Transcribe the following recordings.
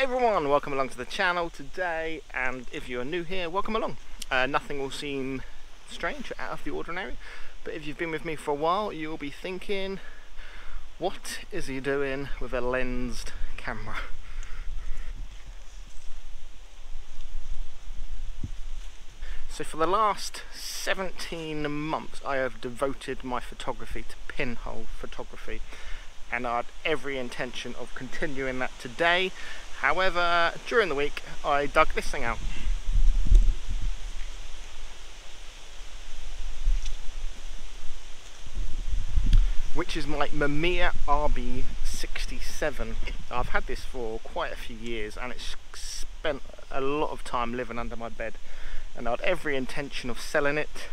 Hey everyone, welcome along to the channel today and if you're new here, welcome along. Uh, nothing will seem strange or out of the ordinary but if you've been with me for a while you'll be thinking what is he doing with a lensed camera? So for the last 17 months I have devoted my photography to pinhole photography and I had every intention of continuing that today However, during the week, I dug this thing out. Which is my Mamiya RB67. I've had this for quite a few years and it's spent a lot of time living under my bed. And I had every intention of selling it.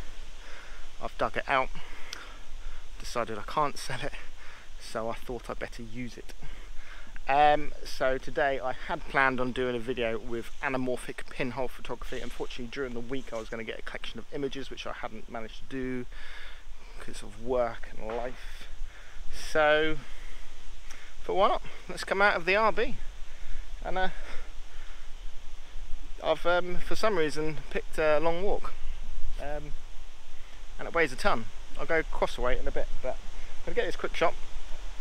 I've dug it out, decided I can't sell it, so I thought I'd better use it. Um, so today I had planned on doing a video with anamorphic pinhole photography. Unfortunately during the week I was going to get a collection of images which I hadn't managed to do because of work and life. So, but why not? Let's come out of the RB. And uh, I've um, for some reason picked a long walk. Um, and it weighs a ton. I'll go cross weight in a bit, but I'm going to get this quick shot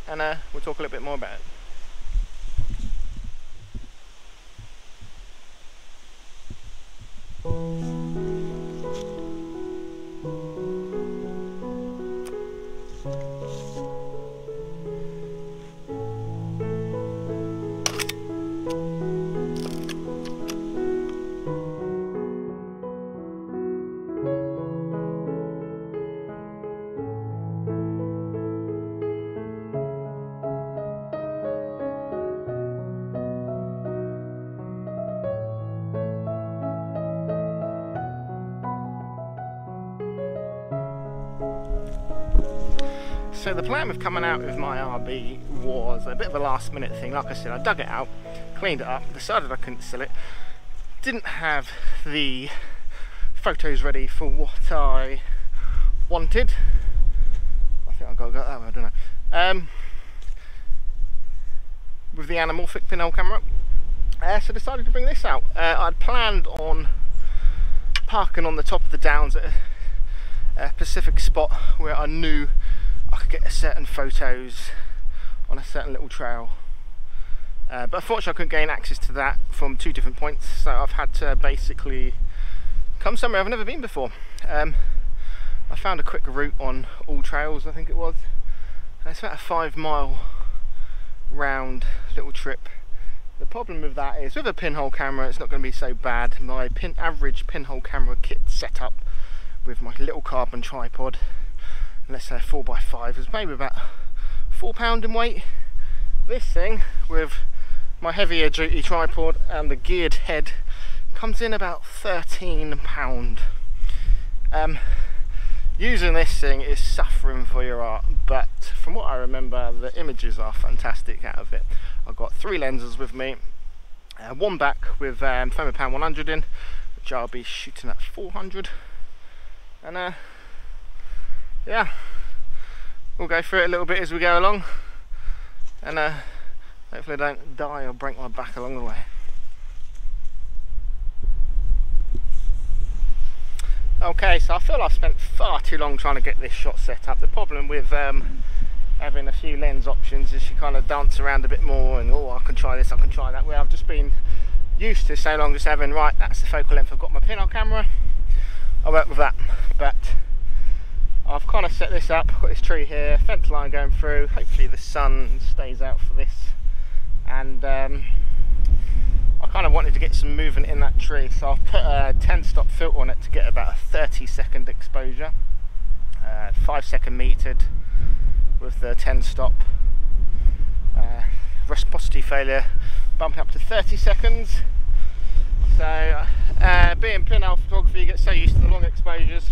and uh, we'll talk a little bit more about it. So the plan with coming out with my RB was a bit of a last minute thing. Like I said, I dug it out, cleaned it up, decided I couldn't sell it. Didn't have the photos ready for what I wanted. I think I've got to go that way, I don't know. Um, with the anamorphic pinhole camera. Uh, so decided to bring this out. Uh, I'd planned on parking on the top of the downs at a, a Pacific spot where I knew I could get a certain photos on a certain little trail. Uh, but unfortunately I couldn't gain access to that from two different points so I've had to basically come somewhere I've never been before. Um, I found a quick route on AllTrails I think it was and it's about a five mile round little trip. The problem with that is with a pinhole camera it's not going to be so bad. My pin average pinhole camera kit setup with my little carbon tripod let's say a 4x5 is maybe about four pound in weight. This thing with my heavier duty tripod and the geared head comes in about 13 pound. Um, using this thing is suffering for your art but from what I remember the images are fantastic out of it. I've got three lenses with me uh, one back with um, Fomapan 100 in which I'll be shooting at 400 and uh, yeah, we'll go through it a little bit as we go along and uh, hopefully I don't die or break my back along the way. Okay, so I feel I've spent far too long trying to get this shot set up. The problem with um, having a few lens options is you kind of dance around a bit more and oh I can try this, I can try that. Where I've just been used to so long just having right, that's the focal length, I've got my pinhole camera, I work with that. But I've kind of set this up, got this tree here, fence line going through, hopefully the sun stays out for this. And um, I kind of wanted to get some movement in that tree so I've put a 10 stop filter on it to get about a 30 second exposure, uh, 5 second metered with the 10 stop, uh, reciprocity failure bumping up to 30 seconds. So uh, being pinhole photography you get so used to the long exposures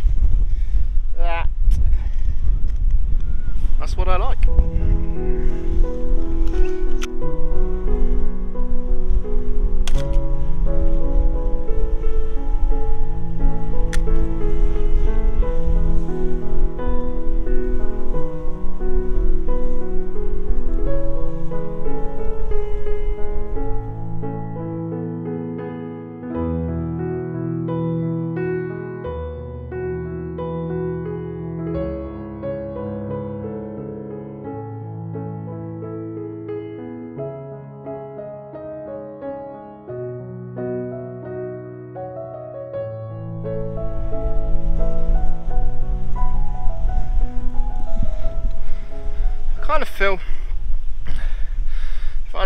that that's what I like.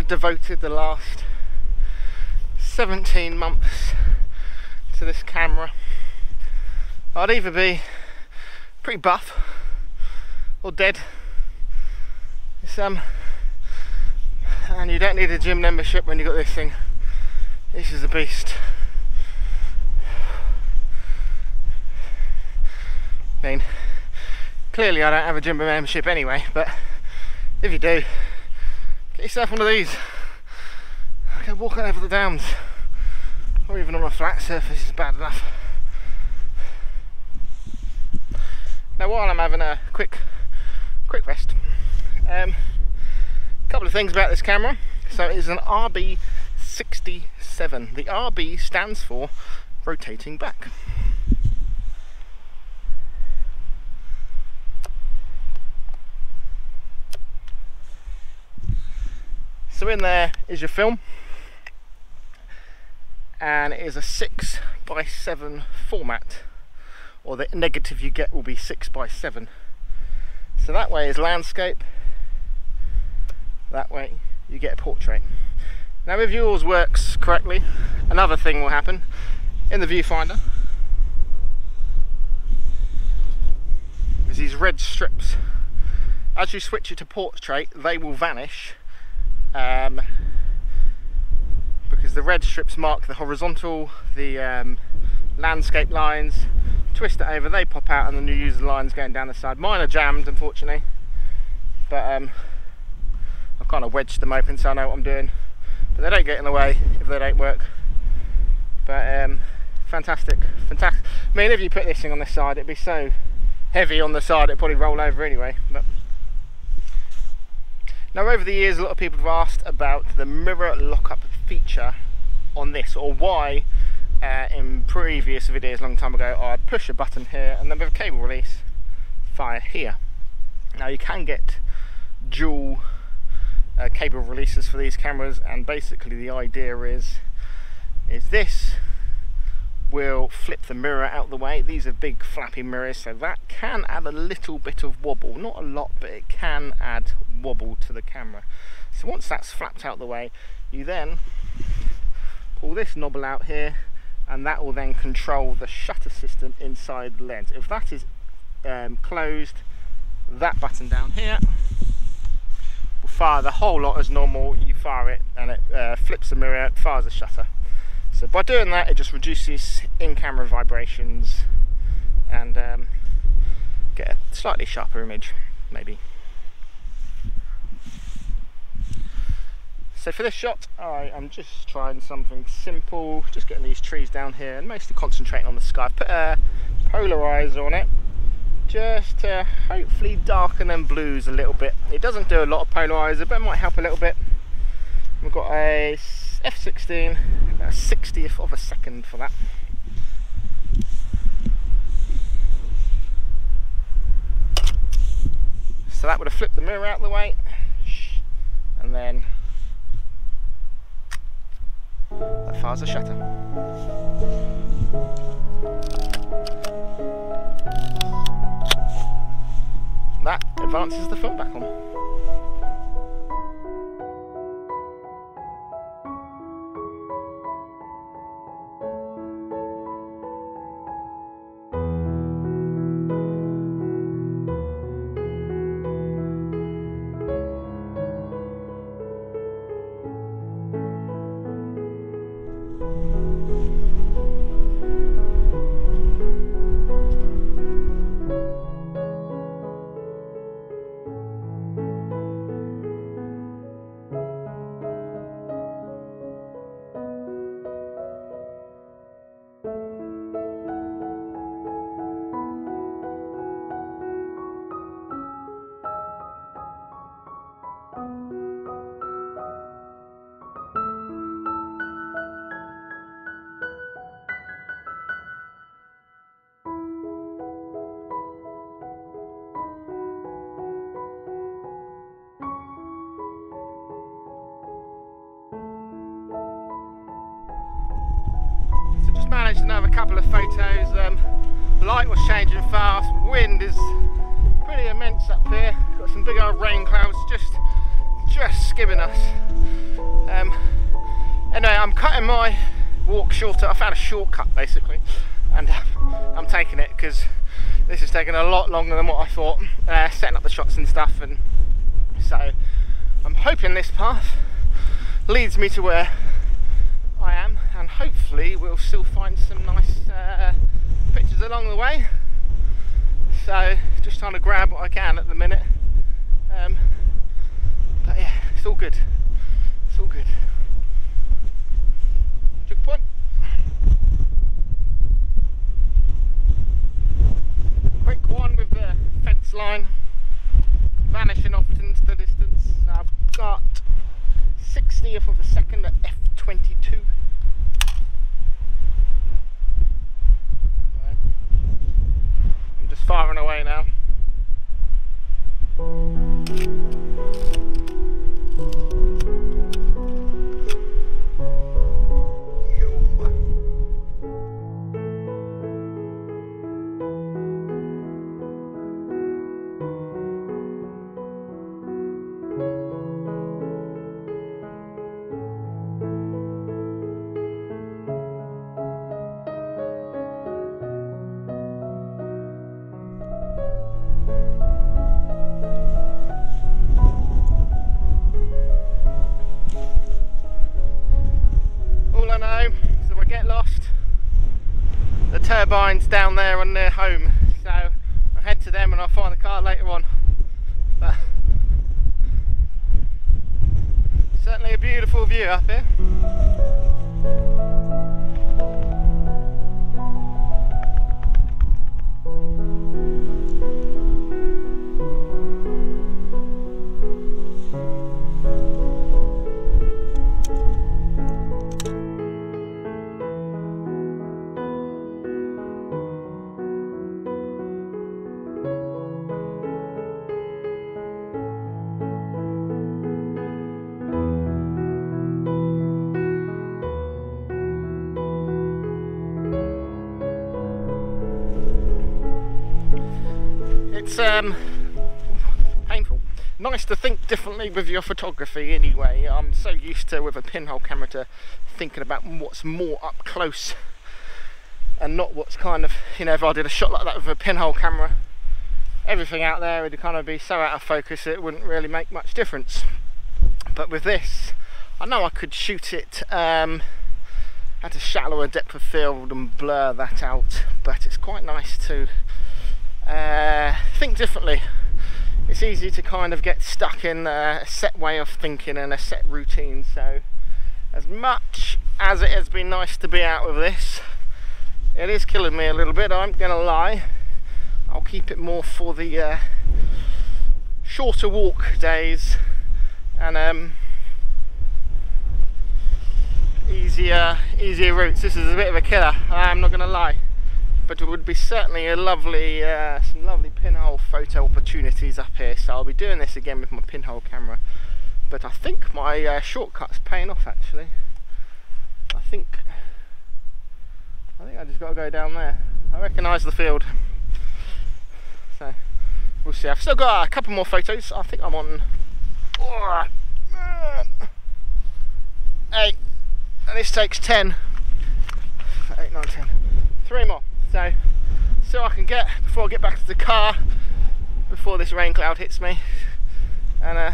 Devoted the last 17 months to this camera, I'd either be pretty buff or dead. It's um, and you don't need a gym membership when you got this thing. This is a beast. I mean, clearly I don't have a gym membership anyway, but if you do, get yourself one of these. Okay, walking over the downs, or even on a flat surface is bad enough. Now while I'm having a quick quick rest, um, a couple of things about this camera. So it is an RB67. The RB stands for rotating back. So in there is your film. And it is a 6 by 7 format or the negative you get will be 6 by 7 so that way is landscape. That way you get a portrait. Now if yours works correctly another thing will happen in the viewfinder. Is these red strips. As you switch it to portrait they will vanish um, because the red strips mark the horizontal, the um, landscape lines, twist it over, they pop out and then you use the lines going down the side. Mine are jammed unfortunately, but um, I've kind of wedged them open so I know what I'm doing. But they don't get in the way if they don't work. But um, fantastic, fantastic. I mean if you put this thing on this side it'd be so heavy on the side it'd probably roll over anyway. But now over the years a lot of people have asked about the mirror lockup feature on this or why uh, in previous videos a long time ago I'd push a button here and then with a cable release fire here. Now you can get dual uh, cable releases for these cameras and basically the idea is is this will flip the mirror out the way. These are big flappy mirrors, so that can add a little bit of wobble. Not a lot, but it can add wobble to the camera. So once that's flapped out the way, you then pull this knobble out here, and that will then control the shutter system inside the lens. If that is um, closed, that button down here will fire the whole lot as normal. You fire it, and it uh, flips the mirror, fires the shutter. So by doing that, it just reduces in-camera vibrations and um, get a slightly sharper image, maybe. So for this shot, I am just trying something simple, just getting these trees down here and mostly concentrating on the sky. I've put a polarizer on it, just to hopefully darken them blues a little bit. It doesn't do a lot of polarizer, but it might help a little bit. We've got a f16 a 60th of a second for that. So that would have flipped the mirror out of the way. And then that fires the shutter that advances the film back on managed to have a couple of photos. Um, light was changing fast, wind is pretty immense up here. Got some big old rain clouds just just skimming us. Um, anyway, I'm cutting my walk shorter. I found a shortcut basically, and uh, I'm taking it because this is taking a lot longer than what I thought. Uh, setting up the shots and stuff, and so I'm hoping this path leads me to where hopefully we'll still find some nice uh, pictures along the way. So just trying to grab what I can at the minute. Um, but yeah, it's all good. It's all good. Check point. Quick one with the fence line vanishing off into the distance. I've got 60th of a second at f22. Just firing away now. There on their home. So I'll head to them and I'll find the car later on. But certainly a beautiful view up here. It's um painful. Nice to think differently with your photography anyway. I'm so used to with a pinhole camera to thinking about what's more up close and not what's kind of you know if I did a shot like that with a pinhole camera everything out there would kind of be so out of focus it wouldn't really make much difference but with this I know I could shoot it um, at a shallower depth of field and blur that out but it's quite nice to uh, think differently. It's easy to kind of get stuck in a set way of thinking and a set routine so as much as it has been nice to be out with this it is killing me a little bit I'm gonna lie. I'll keep it more for the uh, shorter walk days and um, easier easier routes. This is a bit of a killer I'm not gonna lie but it would be certainly a lovely uh, some lovely pinhole photo opportunities up here. So I'll be doing this again with my pinhole camera. But I think my uh, shortcut's paying off actually. I think I think I just got to go down there. I recognise the field. So we'll see. I've still got a couple more photos. I think I'm on oh, eight. And this takes 10 eight, nine, ten. three more so so I can get before I get back to the car before this rain cloud hits me and uh,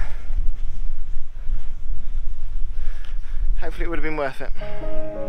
hopefully it would have been worth it.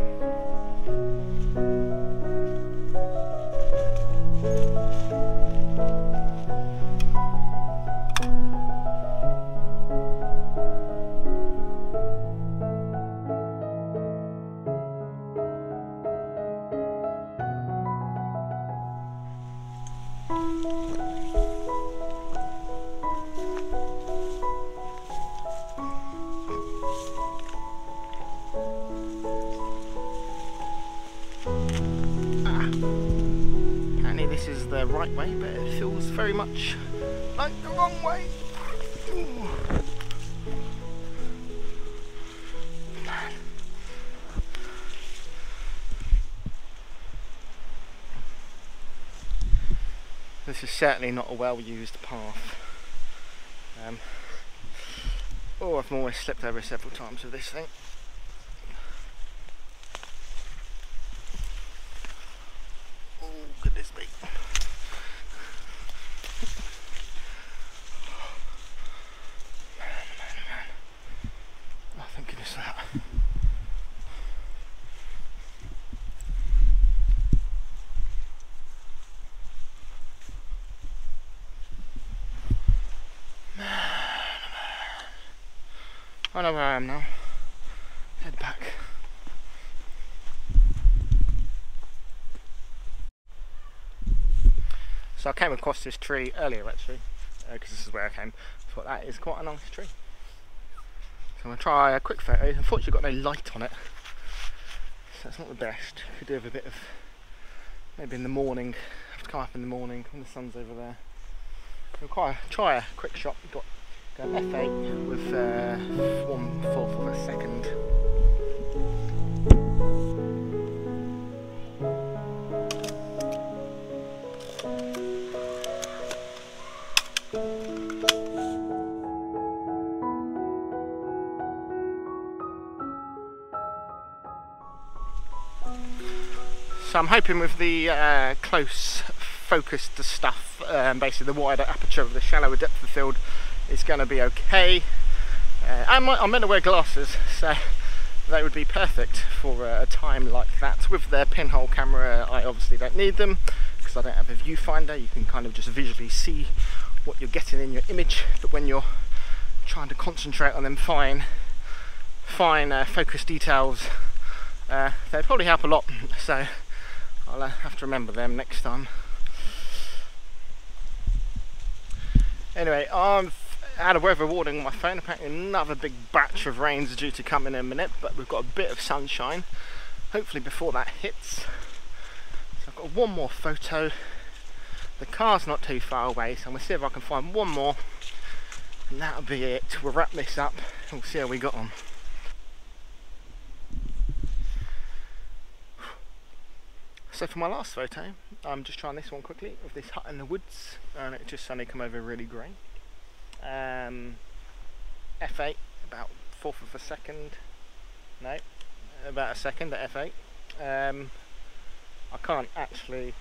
Way, but it feels very much like the wrong way. This is certainly not a well used path. Um, oh, I've almost slipped over several times with this thing. Oh, goodness me. Man, man, man. Oh, thank goodness for that. I know where I am now. Head back. So I came across this tree earlier actually, because uh, this is where I came. thought that is quite a nice tree. So I'm going to try a quick photo. Unfortunately got no light on it. So that's not the best. Could do with a bit of, maybe in the morning, have to come up in the morning when the sun's over there. Try, try a quick shot. Got Got an F8 with uh, one fourth of a second. So I'm hoping with the uh, close focused stuff, um, basically the wider aperture of the shallower depth of field, is going to be okay. Uh, I'm, I'm meant to wear glasses, so they would be perfect for a time like that. With their pinhole camera, I obviously don't need them because I don't have a viewfinder. You can kind of just visually see what you're getting in your image, but when you're trying to concentrate on them fine, fine uh, focus details, uh, they probably help a lot. So I'll uh, have to remember them next time. Anyway, I'm had a weather warning on my phone. Apparently another big batch of rains due to come in a minute, but we've got a bit of sunshine. Hopefully before that hits. So I've got one more photo. The car's not too far away, so I'm gonna see if I can find one more. And that'll be it. We'll wrap this up we'll see how we got on. So for my last photo, I'm just trying this one quickly of this hut in the woods and it just suddenly come over really grey um, f8 about fourth of a second. No about a second at f8 um, I can't actually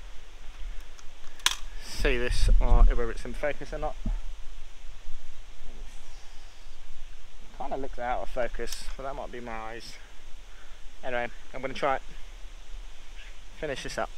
see this or whether it's in focus or not. Kind of looks out of focus but that might be my eyes. Anyway I'm going to try it finish this up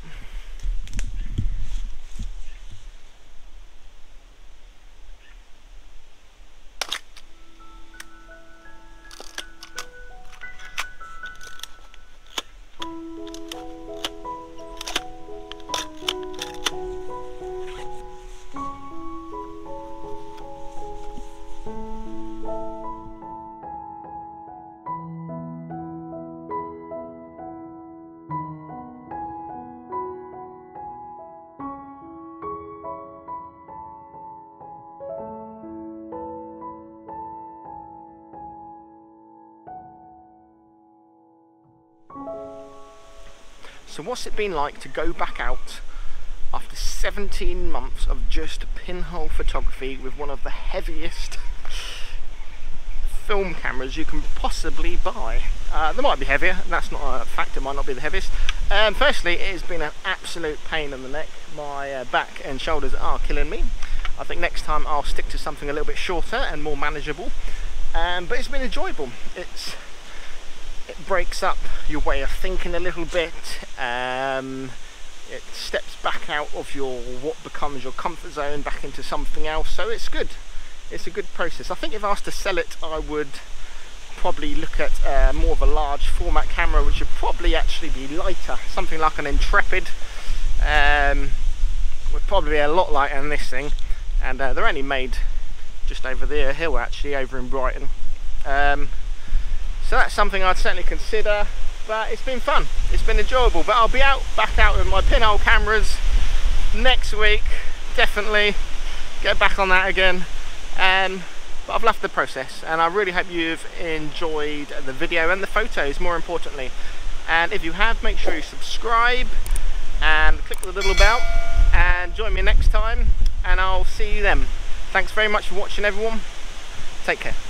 So what's it been like to go back out after 17 months of just pinhole photography with one of the heaviest film cameras you can possibly buy. Uh, they might be heavier, that's not a fact, it might not be the heaviest. Um, firstly, it has been an absolute pain in the neck. My uh, back and shoulders are killing me. I think next time I'll stick to something a little bit shorter and more manageable. Um, but it's been enjoyable. It's it breaks up your way of thinking a little bit um, it steps back out of your what becomes your comfort zone back into something else. So it's good. It's a good process. I think if I was to sell it I would probably look at uh, more of a large format camera which would probably actually be lighter something like an Intrepid. Um, would probably be a lot lighter than this thing. And uh, they're only made just over there hill actually over in Brighton. Um, so that's something I'd certainly consider, but it's been fun. It's been enjoyable, but I'll be out back out with my pinhole cameras next week, definitely. Get back on that again. Um, but I've loved the process and I really hope you've enjoyed the video and the photos more importantly. And if you have, make sure you subscribe and click the little bell and join me next time and I'll see you then. Thanks very much for watching everyone. Take care.